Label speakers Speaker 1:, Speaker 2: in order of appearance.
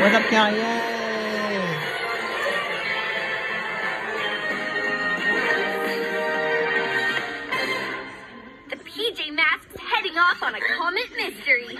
Speaker 1: What's up, y'all? Yay!
Speaker 2: The PJ Masks heading off on a comet mystery.